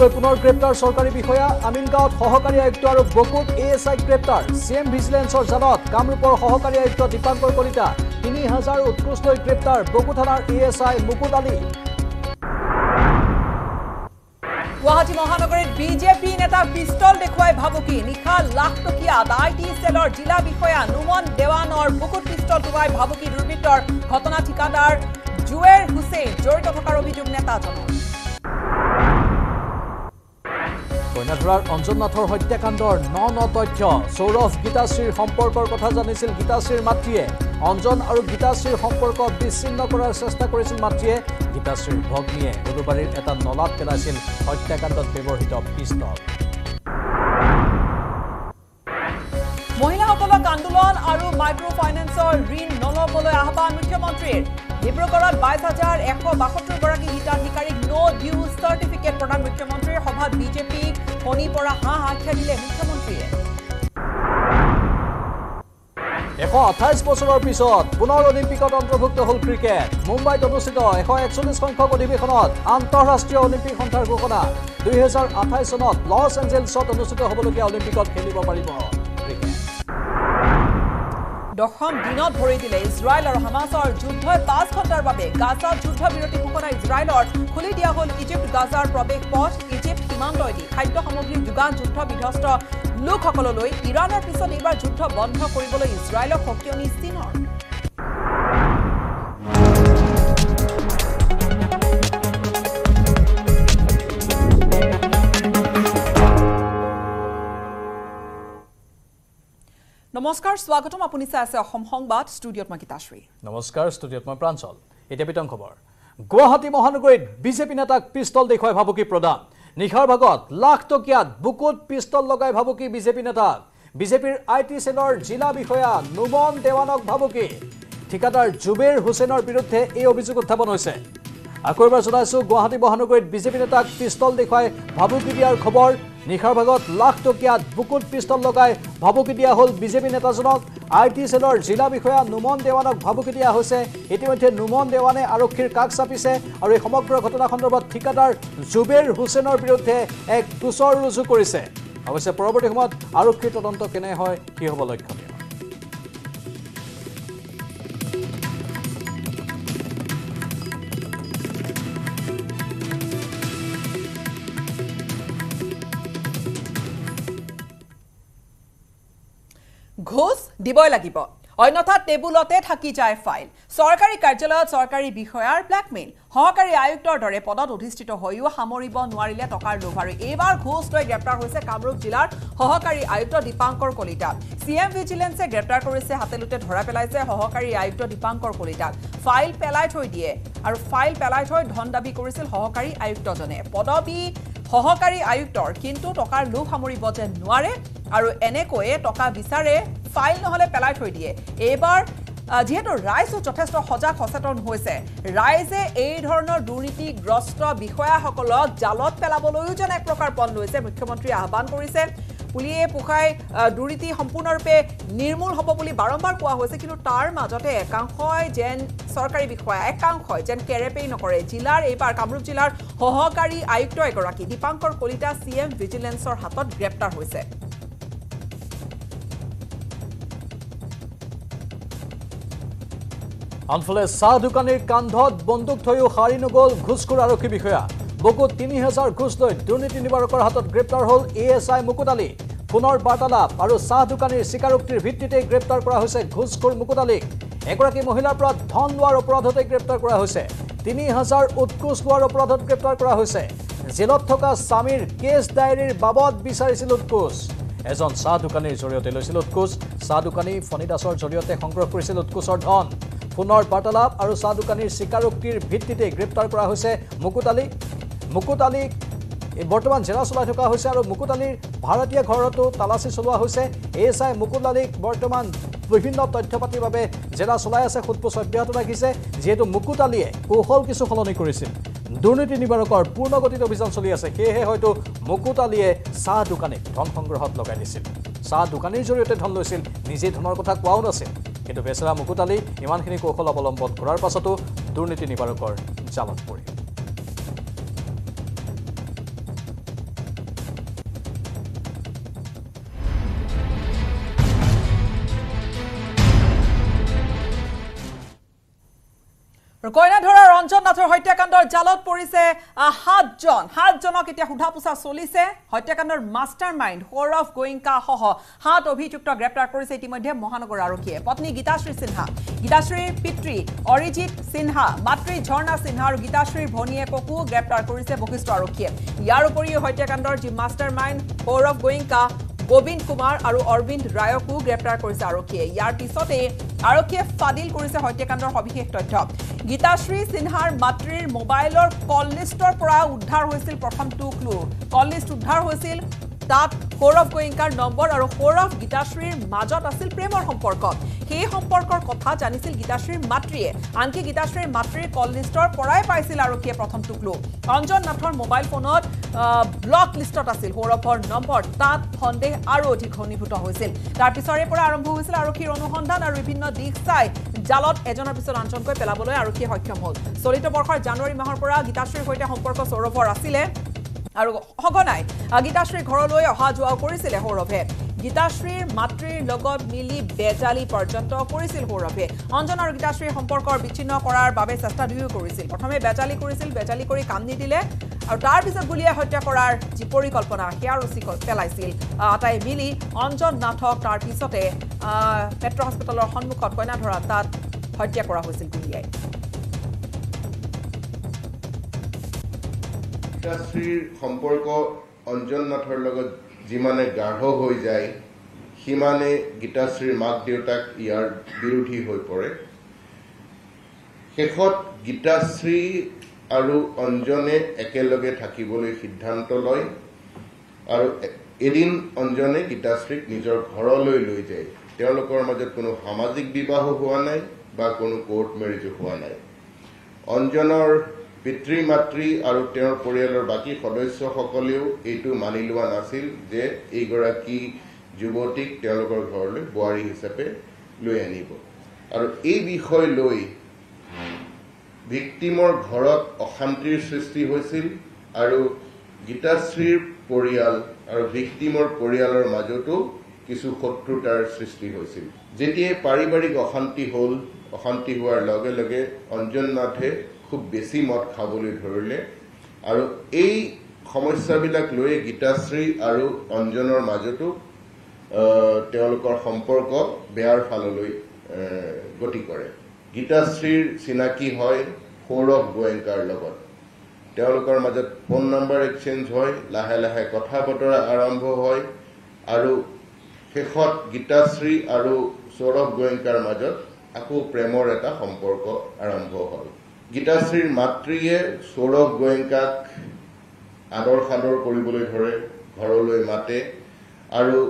উৎকোচকৈ পুনৰ গ্ৰেপ্তাৰ চৰকাৰী বিষয়া আমিনগাঁৱত সহকাৰী আয়ুক্ত আৰু বকুত এ এছ আইক গ্ৰেপ্তাৰ। চি এম ভিজিলেন্সৰ জালত কামৰূপৰ সহকাৰী আয়ুক্ত দীপাংকৰ কলিতা তিনি হাজাৰ উৎকোচ লৈ গ্ৰেপ্তাৰ বকু থানাৰ A S I Mukut Ali. Guwahati মহানগৰীত বিজেপি নেতা পিষ্টল দেখুৱাই ভাবুকি নিশা লাখ টকীয়াত আই টি চেলৰ জিলা বিষয়া নুমন দেৱানৰ বুকুত পিষ্টল টোৱাই ভাবুকি দুৰ্বৃত্তৰ ঘটনা ঠিকাদাৰ জুৱেৰ হুছেইন জড়িত থকাৰ অভিযোগ নেতাজনৰ। কন্যাধৰাৰ অঞ্জন নাথৰ হত্যাকাণ্ডৰ ন ন তথ্য। সৌৰভ গীতাশ্ৰীৰ সম্পৰ্কৰ কথা জানিছিল গীতাশ্ৰীৰ মাতৃয়ে। অঞ্জন আৰু গীতাশ্ৰীৰ সম্পৰ্ক বিচ্ছিন্ন কৰাৰ চেষ্টা কৰিছিল মাতৃয়ে। গীতাশ্ৰীৰ ভগ্নীয়ে উলুবাৰীৰ এটা নলাত পেলাইছিল হত্যাকাণ্ডত ব্যৱহৃত পিষ্টল মহিলাসকলক আন্দোলন আৰু মাইক্ৰ' ফাইনেন্সৰ ঋণ নলবলৈ আহ্বান মুখ্যমন্ত্ৰীৰ। ডিব্ৰুগড়ত বাইছ হাজাৰ এশ বাসত্তৰগৰাকী হিতাধিকাৰীক ন' ডিউ চাৰ্টিফিকেট প্ৰদান মুখ্যমন্ত্ৰীৰ সভাত বিজেপিক শনিৰ পৰা হাঁহ আখ্যা দিলে মুখ্যমন্ত্ৰীয়ে। এশ আঠাইছ বছৰৰ পিছত পুনৰ অলিম্পিকত অন্তৰ্ভুক্ত হ'ল ক্ৰিকেট। মুম্বাইত অনুষ্ঠিত এশ একচল্লিছ সংখ্যক অধিৱেশনত আন্তঃৰাষ্ট্ৰীয় অলিম্পিক সন্থাৰ ঘোষণা। দুহেজাৰ আঠাইছ চনত লছ এঞ্জেলছত অনুষ্ঠিত হ'বলগীয়া অলিম্পিকত খেলিব পাৰিব। দশম দিনত ভৰি দিলে ইজৰাইল আৰু হামাছৰ যুদ্ধই পাঁচ ঘণ্টাৰ বাবে গাজাত যুদ্ধ বিৰতি ঘোষণা ইজৰাইলৰ খুলি দিয়া হ'ল ইজিপ্ত গাজাৰ প্ৰৱেশ পথ ইজিপ্ত সীমান্তইদি খাদ্য সামগ্ৰী যোগান যুদ্ধ বিধ্বস্ত লোকসকললৈ ইৰাণৰ পিছত এইবাৰ যুদ্ধ বন্ধ কৰিবলৈ ইজৰাইলক সকিয়নি চীনৰ নমস্কাৰ স্বাগতম আপুনি চাই আছে অসম সংবাদ ষ্টুডিঅ'ত মই গীতাশ্ৰী নমস্কাৰ ষ্টুডিঅ'ত মই প্ৰাঞ্চল। এতিয়া বিতং খবৰ। গুৱাহাটী মহানগৰীত বিজেপি নেতাক পিষ্টল দেখুৱাই ভাবুকি প্ৰদান। নিশাৰ ভাগত লাখ টকীয়াত বুকুত পিষ্টল লগাই ভাবুকি বিজেপি নেতাক বিজেপিৰ আই টি চেলৰ জিলা বিষয়া নুমন দেৱানক ভাবুকি। ঠিকাদাৰ জুবেৰ হুছেইনৰ বিৰুদ্ধে এই অভিযোগ উত্থাপন হৈছে। আকৌ এবাৰ জনাইছোঁ গুৱাহাটী মহানগৰীত বিজেপি নেতাক পিষ্টল দেখুৱাই ভাবুকি দিয়াৰ খবৰ নিশাৰ ভাগত লাখ টকীয়াত বুকুত পিষ্টল লগাই ভাবুকি দিয়া হ'ল বিজেপি নেতাজনক। আই টি চেলৰ জিলা বিষয়া নুমন দেৱানক ভাবুকি দিয়া হৈছে। ইতিমধ্যে নুমন দেৱানে আৰক্ষীৰ কাষ চাপিছে আৰু এই সমগ্ৰ ঘটনা সন্দৰ্ভত ঠিকাদাৰ জুবেৰ হুছেইনৰ বিৰুদ্ধে এক গোচৰ ৰুজু কৰিছে। অৱশ্যে পৰৱৰ্তী সময়ত আৰক্ষীৰ তদন্ত কেনে হয় কি হ'ব লক্ষণীয়? দিবই লাগিব। অন্যথা টেবুলতে থাকি যায় ফাইল। চৰকাৰী কাৰ্যালয়ত চৰকাৰী বিষয়াৰ ব্লেকমেইল সহকাৰী আয়ুক্তৰ দৰে পদত অধিষ্ঠিত হৈও সামৰিব নোৱাৰিলে টকাৰ লোভ আৰু এইবাৰ ঘোষ লৈ গ্ৰেপ্তাৰ হৈছে কামৰূপ জিলাৰ সহকাৰী আয়ুক্ত দীপাংকৰ কলিতা। চি এম ভিজিলেন্সে গ্ৰেপ্তাৰ কৰিছে হাতেলোতে ধৰা পেলাইছে সহকাৰী আয়ুক্ত দীপাংকৰ কলিতাক ফাইল পেলাই থৈ দিয়ে আৰু ফাইল পেলাই থৈ ধন দাবী কৰিছিল সহকাৰী আয়ুক্তজনে। পদবী সহকাৰী আয়ুক্তৰ কিন্তু টকাৰ লোভ সামৰিব যেন নোৱাৰে আৰু এনেকৈয়ে টকা বিচাৰে ফাইল নহলে পেলাই থৈ দিয়ে। এইবাৰ যিহেতু ৰাইজো যথেষ্ট সজাগ সচেতন হৈছে ৰাইজে এই ধৰণৰ দুৰ্নীতিগ্ৰস্ত বিষয়াসকলক জালত পেলাবলৈও যেন এক প্ৰকাৰ পণ লৈছে মুখ্যমন্ত্ৰীয়ে আহ্বান কৰিছে। পুলিয়ে পোখাই দুৰ্নীতি সম্পূৰ্ণৰূপে নিৰ্মূল হ'ব বুলি বাৰম্বাৰ কোৱা হৈছে কিন্তু তাৰ মাজতে একাংশই যেন চৰকাৰী বিষয়া একাংশই যেন কেৰেপেই নকৰে। জিলাৰ এইবাৰ কামৰূপ জিলাৰ সহকাৰী আয়ুক্ত এগৰাকী দীপাংকৰ কলিতা চি এম ভিজিলেন্সৰ হাতত গ্ৰেপ্তাৰ হৈছে। আনফালে চাহ দোকানীৰ কান্ধত বন্দুক থৈও সাৰি নগ'ল ঘোষখোৰ আৰক্ষী বিষয়া। বুকুত তিনি হাজাৰ ঘোষ লৈ দুৰ্নীতি নিবাৰকৰ হাতত গ্ৰেপ্তাৰ হ'ল এ এছ আই মুকুট আলী। ফোনৰ বাৰ্তালাপ আৰু চাহ দোকানীৰ স্বীকাৰোক্তিৰ ভিত্তিতেই গ্ৰেপ্তাৰ কৰা হৈছে ঘোষখোৰ মুকুট আলীক এগৰাকী মহিলাৰ পৰা ধন লোৱাৰ অপৰাধতে গ্ৰেপ্তাৰ কৰা হৈছে। তিনি হাজাৰ উৎকোচ লোৱাৰ অপৰাধত গ্ৰেপ্তাৰ কৰা হৈছে। জেলত থকা স্বামীৰ কেছ ডায়েৰীৰ বাবদ বিচাৰিছিল উৎকোচ। এজন চাহ দোকানীৰ জৰিয়তে লৈছিল উৎকোচ। চাহ দোকানী ফণী দাসৰ জৰিয়তে সংগ্ৰহ কৰিছিল উৎকোচৰ ধন। ফোনৰ বাৰ্তালাপ আৰু চাহ দোকানীৰ স্বীকাৰোক্তিৰ ভিত্তিতে গ্ৰেপ্তাৰ কৰা হৈছে মুকুট আলীক মুকুট আলীক বৰ্তমান জেৰা চলাই থকা হৈছে আৰু মুকুট আলীৰ ভাৰতীয় ঘৰতো তালাচী চলোৱা হৈছে। এ এছ আই মুকুট আলীক বৰ্তমান বিভিন্ন তথ্য পাতিৰ বাবে জেৰা চলাই আছে সোধপোছ অব্যাহত ৰাখিছে। যিহেতু মুকুট আলীয়ে কৌশল কিছু সলনি কৰিছিল। দুৰ্নীতি নিবাৰকৰ পূৰ্ণগতিত অভিযান চলি আছে। সেয়েহে হয়তো মুকুট আলীয়ে চাহ দোকানীক ধন সংগ্ৰহত লগাই দিছিল। চাহ দোকানীৰ জৰিয়তে ধন লৈছিল। নিজে ধনৰ কথা কোৱাও নাছিল। কিন্তু বেচেৰা মুকুট আলী ইমানখিনি কৌশল অৱলম্বন কৰাৰ পাছতো দুৰ্নীতি নিবাৰকৰ জালত পৰিল। কইনাধৰা ৰঞ্জন নাথৰ হত্যাকাণ্ডৰ জালত পৰিছে সাতজন। সাতজনক এতিয়া সোধা পোছা চলিছে। হত্যাকাণ্ডৰ মাষ্টাৰ মাইণ্ড সৌৰভ গোয়েংকা সহ সাত অভিযুক্ত গ্ৰেপ্তাৰ কৰিছে ইতিমধ্যে মহানগৰ আৰক্ষীয়ে। পত্নী গীতাশ্ৰী সিনহা। গীতাশ্ৰীৰ পিতৃ অৰিজিৎ সিনহা মাতৃ ঝৰ্ণা সিনহা আৰু গীতাশ্ৰীৰ ভনীয়েককো গ্ৰেপ্তাৰ কৰিছে বশিষ্ঠ আৰক্ষীয়ে। ইয়াৰ উপৰিও হত্যাকাণ্ডৰ যি মাষ্টাৰ মাইণ্ড সৌৰভ গোয়েংকা গোবিন্দ কুমাৰ আৰু অৰবিন্দ ৰায়কো গ্ৰেপ্তাৰ কৰিছে আৰক্ষীয়ে। ইয়াৰ পিছতে আৰক্ষীয়ে ফাদিল কৰিছে হত্যাকাণ্ডৰ সবিশেষ তথ্য। গীতাশ্ৰী সিনহাৰ মাতৃৰ মোবাইলৰ কল লিষ্টৰ পৰা উদ্ধাৰ হৈছিল প্ৰথমটো ক্লু। কল লিষ্ট উদ্ধাৰ হৈছিল তাত সৌৰভ গোয়েংকাৰ নম্বৰ আৰু সৌৰভ গীতাশ্ৰীৰ মাজত আছিল প্ৰেমৰ সম্পৰ্ক। সেই সম্পৰ্কৰ কথা জানিছিল গীতাশ্ৰীৰ মাতৃয়ে। আনকি গীতাশ্ৰীৰ মাতৃৰ কল লিষ্টৰ পৰাই পাইছিল আৰক্ষীয়ে প্ৰথমটো ক্লু অঞ্জন নাথৰ মোবাইল ফোনত ব্লক লিষ্টত আছিল। সৌৰভৰ নম্বৰ তাত সন্দেহ আৰু অধিক ঘনীভূত হৈছিল। তাৰ পিছৰে পৰা আৰম্ভ হৈছিল আৰক্ষীৰ অনুসন্ধান আৰু বিভিন্ন দিশ চাই জালত এজনৰ পিছত আনজনকৈ পেলাবলৈ আৰক্ষীয়ে সক্ষম হ'ল। চলিত বৰ্ষৰ জানুৱাৰী মাহৰ পৰা গীতাশ্ৰীৰ সৈতে সম্পৰ্ক সৌৰভৰ আছিলে। আৰু সঘনাই গীতাশ্ৰীৰ ঘৰলৈ অহা যোৱাও কৰিছিলে সৌৰভে। গীতাশ্ৰীৰ মাতৃৰ লগত মিলি বেজালি পৰ্যন্ত কৰিছিল সৌৰভে। অঞ্জন আৰু গীতাশ্ৰীৰ সম্পৰ্কৰ বিচ্ছিন্ন কৰাৰ বাবে চেষ্টা দুয়ো কৰিছিল। প্ৰথমে বেজালি কৰিছিল বেজালি কৰি কাম নিদিলে আৰু তাৰ পিছত গুলীয়াই হত্যা কৰাৰ যি পৰিকল্পনা সেয়া ৰচি ক- পেলাইছিল। আটাই মিলি অঞ্জন নাথক তাৰ পিছতে আহ, মেট্ৰ' হস্পিটেলৰ সন্মুখত কইনাধৰা তাত হত্যা কৰা হৈছিল গুলীয়াই। গীতাশ্ৰীৰ সম্পৰ্ক অঞ্জন নাথৰ লগত যিমানে গাঢ় হৈ যায় সিমানে গীতাশ্ৰীৰ মাক দেউতাক ইয়াৰ বিৰোধী হৈ পৰে। শেষত গীতাশ্ৰী আৰু অঞ্জনে একেলগে থাকিবলৈ সিদ্ধান্ত লয় আৰু এদিন অঞ্জনে গীতাশ্ৰীক নিজৰ ঘৰলৈ লৈ যায়। তেওঁলোকৰ মাজত কোনো সামাজিক বিবাহো হোৱা নাই বা কোনো কোৰ্ট মেৰেজো হোৱা নাই। অঞ্জনৰ পিতৃ মাতৃ আৰু তেওঁৰ পৰিয়ালৰ বাকী সদস্যসকলেও এইটো মানি লোৱা নাছিল যে এইগৰাকী যুৱতীক তেওঁলোকৰ ঘৰলৈ বোৱাৰী হিচাপে লৈ আনিব। আৰু এই বিষয় লৈ ভিক্টিমৰ ঘৰত অশান্তিৰ সৃষ্টি হৈছিল আৰু গীতাশ্ৰীৰ পৰিয়াল আৰু ভিক্টিমৰ পৰিয়ালৰ মাজতো কিছু শত্ৰুতাৰ সৃষ্টি হৈছিল। যেতিয়াই পাৰিবাৰিক অশান্তি হ'ল অশান্তি হোৱাৰ লগে লগে অঞ্জন নাথে খুব বেছি মদ খাবলৈ ধৰিলে। আৰু এই সমস্যাবিলাক লৈ গীতাশ্ৰী আৰু অঞ্জনৰ মাজতো তেওঁলোকৰ সম্পৰ্ক বেয়াৰ ফাললৈ গতি কৰে। গীতাশ্ৰীৰ চিনাকি হয় সৌৰভ গোৱেংকাৰ লগত। তেওঁলোকৰ মাজত ফোন নম্বৰ এক্সচেঞ্জ হয় লাহে লাহে কথা বতৰা আৰম্ভ হয় আৰু শেষত গীতাশ্ৰী আৰু সৌৰভ গোৱেংকাৰ মাজত আকৌ প্ৰেমৰ এটা সম্পৰ্ক আৰম্ভ হয়। গীতাশ্ৰীৰ মাতৃয়ে সৌৰভ গোৱেংকাক আদৰ সাদৰ কৰিবলৈ ধৰে ঘৰলৈ মাতে। আৰু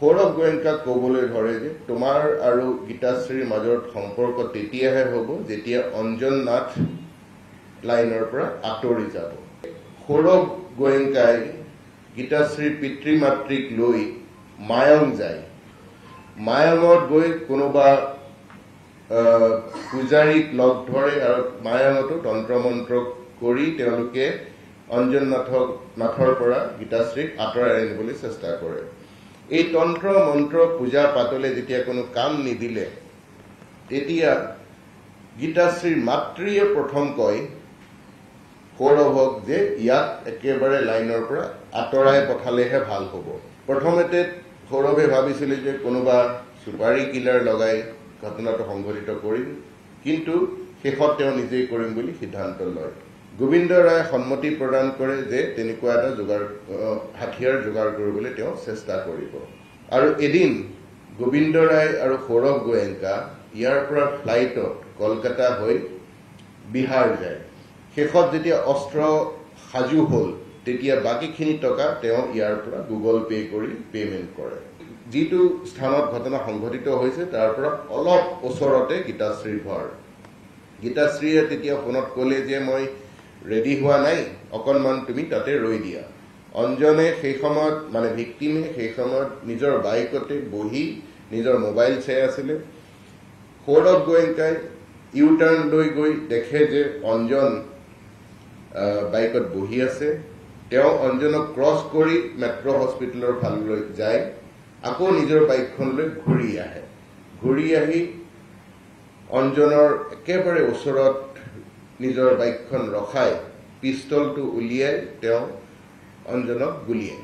সৌৰভ গোৱেংকাক ক'বলৈ ধৰে যে তোমাৰ আৰু গীতাশ্ৰীৰ মাজত সম্পৰ্ক তেতিয়াহে হ'ব যেতিয়া অঞ্জন নাথ লাইনৰ পৰা আঁতৰি যাব। সৌৰভ গোৱেংকাই গীতাশ্ৰীৰ পিতৃ মাতৃক লৈ মায়ং যায়। মায়ঙত গৈ কোনোবা পূজাৰীক লগ ধৰে আৰু মায়ঙতো তন্ত্ৰ মন্ত্ৰ কৰি তেওঁলোকে অঞ্জন নাথক নাথৰ পৰা গীতাশ্ৰীক আঁতৰাই আনিবলৈ চেষ্টা কৰে। এই তন্ত্ৰ মন্ত্ৰ পূজা পাতলে যেতিয়া কোনো কাম নিদিলে তেতিয়া গীতাশ্ৰীৰ মাতৃয়ে প্ৰথম কয় সৌৰভক যে ইয়াক একেবাৰে লাইনৰ পৰা আঁতৰাই পঠালেহে ভাল হ'ব। প্ৰথমতে সৌৰভে ভাবিছিলে যে কোনোবা চুপাৰী কিলাৰ লগাই ঘটনাটো সংঘটিত কৰিম কিন্তু শেষত তেওঁ নিজেই কৰিম বুলি সিদ্ধান্ত লয়। গোবিন্দ ৰায়ে সন্মতি প্ৰদান কৰে যে তেনেকুৱা এটা যোগাৰ হাথিয়াৰ যোগাৰ কৰিবলৈ তেওঁ চেষ্টা কৰিব। আৰু এদিন গোবিন্দ ৰায় আৰু সৌৰভ গোৱেংকা ইয়াৰ পৰা ফ্লাইটত কলকাতা হৈ বিহাৰ যায়। শেষত যেতিয়া অস্ত্ৰ সাজু হ'ল তেতিয়া বাকীখিনি টকা তেওঁ ইয়াৰ পৰা গুগল পে' কৰি পে'মেণ্ট কৰে। যিটো স্থানত ঘটনা সংঘটিত হৈছে তাৰ পৰা অলপ ওচৰতে গীতাশ্ৰীৰ ঘৰ। গীতাশ্ৰীয়ে তেতিয়া ফোনত ক'লে যে মই ৰেডি হোৱা নাই অকণমান তুমি তাতে ৰৈ দিয়া। অঞ্জনে সেই সময়ত মানে ভিক্টিমে সেই সময়ত নিজৰ বাইকতে বহি নিজৰ মোবাইল চাই আছিলে। সৌৰভ গোৱেংকাই ইউ টাৰ্ণ লৈ গৈ দেখে যে অঞ্জন বাইকত বহি আছে। তেওঁ অঞ্জনক ক্ৰছ কৰি মেট্ৰ' হস্পিটেলৰ ফাললৈ যায়। আকৌ নিজৰ বাইকখনলৈ ঘূৰি আহে। ঘূৰি আহি অঞ্জনৰ একেবাৰে ওচৰত নিজৰ বাইকখন ৰখাই পিষ্টলটো উলিয়াই তেওঁ অঞ্জনক গুলীয়ায়।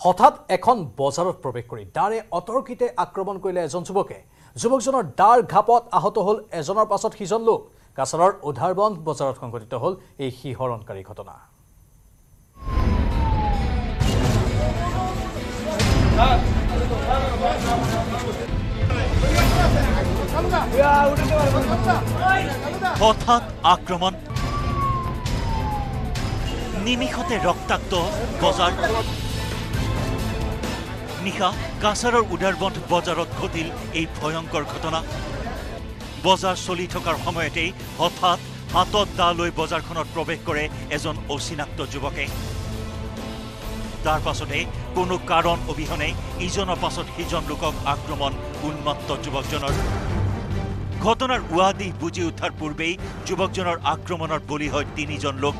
হঠাৎ এখন বজাৰত প্ৰৱেশ কৰি দাৰে অতৰ্কিতে আক্ৰমণ কৰিলে এজন যুৱকে। যুৱকজনৰ দাৰ ঘাপত আহত হ'ল এজনৰ পাছত সিজন লোক। কাছাৰৰ উধাৰবন বজাৰত সংঘটিত হ'ল এই শিহৰণকাৰী ঘটনা। হঠাৎ আক্ৰমণ। নিমিষতে ৰক্তাক্ত বজাৰ। নিশা কাছাৰৰ উদাৰবন্ধ বজাৰত ঘটিল এই ভয়ংকৰ ঘটনা। বজাৰ চলি থকাৰ সময়তেই হঠাৎ হাতত দা লৈ বজাৰখনত প্ৰৱেশ কৰে এজন অচিনাক্ত যুৱকে। তাৰ পাছতে কোনো কাৰণ অবিহনে ইজনৰ পাছত সিজন লোকক আক্ৰমণ উন্মত্ত যুৱকজনৰ। ঘটনাৰ উৱাদিহ বুজি উঠাৰ পূৰ্বেই যুৱকজনৰ আক্ৰমণৰ বলি হয় তিনিজন লোক।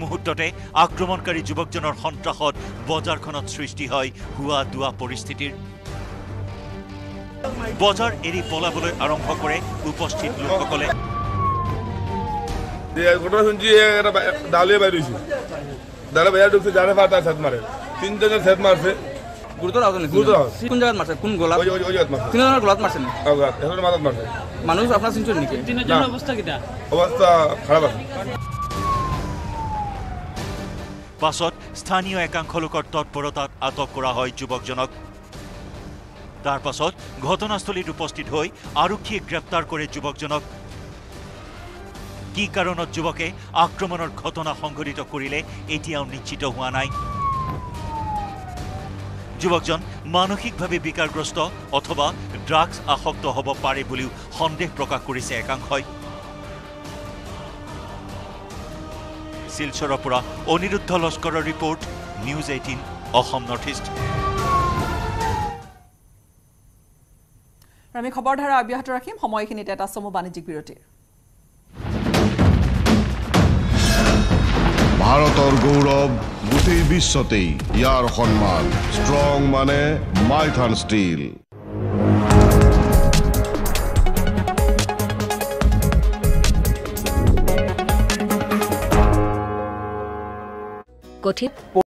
মুহূৰ্ততে আক্ৰমণকাৰী যুৱকজনৰ সন্ত্ৰাসত বজাৰখনত সৃষ্টি হয় হুৱা দুৱা পৰিস্থিতিৰ। বজাৰ এৰি পলাবলৈ আৰম্ভ কৰে উপস্থিত লোকসকলে। বা- ডালিয়ে বাইৰ হয়েছে ডালে বাইৰে ঢুকছে জানে পা তাৰ সেট মাৰে। তিনজনেৰ সেট মাৰছে। গুৰুতৰ আহত নেকি? গুৰুতৰ আহত। কোন জাগাত মাৰছে কোন গলাত ওই ওই ওই হাত মাৰছে। মাৰছে নেকি? আঘাত এখন মাথাত মাৰছে। মানুহ আপোনাৰ চিন্তা নেকি? না। অবস্থা খাৰাপ আছে। পাছত স্থানীয় একাংশ লোকৰ তৎপৰতাত আটক কৰা হয় যুৱকজনক। তাৰ পাছত ঘটনাস্থলীত উপস্থিত হৈ আৰক্ষীয়ে গ্ৰেপ্তাৰ কৰে যুৱকজনক। কি কাৰণত যুৱকে আক্ৰমণৰ ঘটনা সংঘটিত কৰিলে এতিয়াও নিশ্চিত হোৱা নাই। যুৱকজন মানসিকভাৱে বিকাৰগ্ৰস্ত অথবা ড্ৰাগছ আসক্ত হ'ব পাৰে বুলিও সন্দেহ প্ৰকাশ কৰিছে একাংশই। শিলচৰৰ পৰা Aniruddha লস্কৰৰ report news eighteen Assam north east. আমি খবৰধাৰা অব্যাহত ৰাখিম। সময়খিনিতে এটা চমু বাণিজ্যিক বিৰতিৰ। ভাৰতৰ গৌৰৱ গোটেই বিশ্বতেই ইয়াৰ সন্মান ষ্ট্ৰং মানে মাইথান ষ্টীল কঠিন